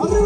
André!